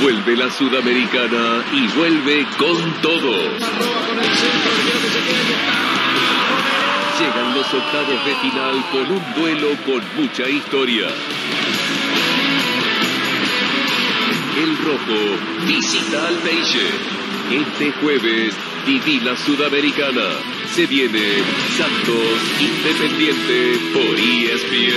Vuelve la Sudamericana y vuelve con todo. Llegan los octavos de final con un duelo con mucha historia. El Rojo visita al Peixe. Este jueves, viví la Sudamericana. Se viene Santos Independiente por ESPN.